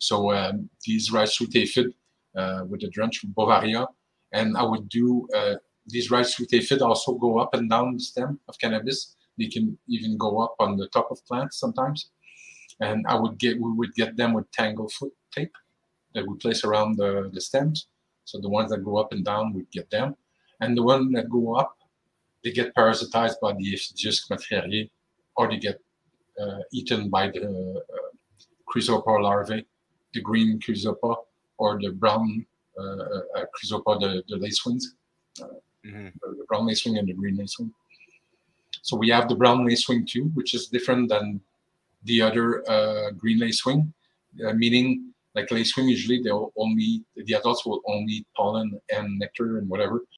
So um, these rise through aphid uh, with the drench Beauveria, and I would do uh, these rise through aphid also go up and down the stem of cannabis. They can even go up on the top of plants sometimes. And I would get we would get them with tangle foot tape that we place around the, the stems. So the ones that go up and down, we get them. And the ones that go up, they get parasitized by the Aphidius or they get uh, eaten by the uh, Chrysopa larvae, the green Chrysopa or the brown uh, uh Chrysopa, the, the lacewings, uh, mm-hmm. the brown lacewing and the green lacewing. So we have the brown lacewing too, which is different than the other uh, green lacewing, meaning like lacewing usually they'll only the adults will only pollen and nectar and whatever